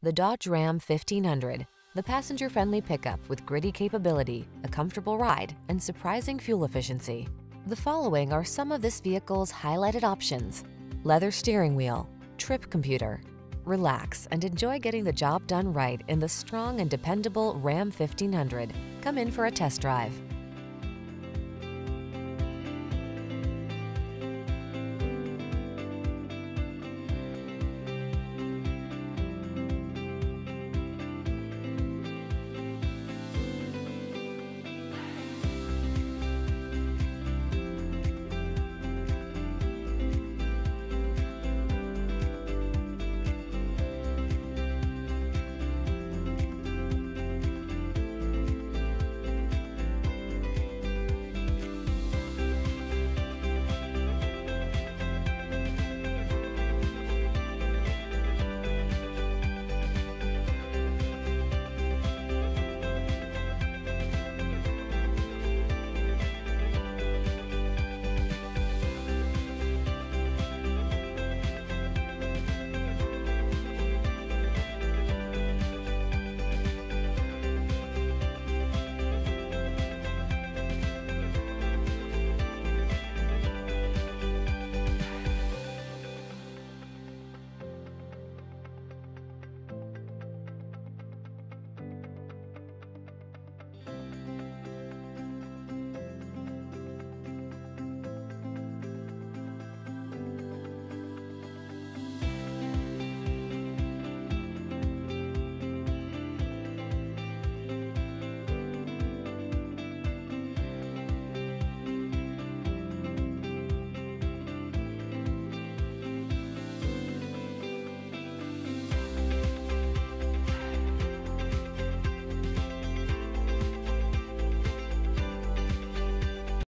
The Dodge Ram 1500, the passenger-friendly pickup with gritty capability, a comfortable ride, and surprising fuel efficiency. The following are some of this vehicle's highlighted options. Leather steering wheel, trip computer. Relax and enjoy getting the job done right in the strong and dependable Ram 1500. Come in for a test drive.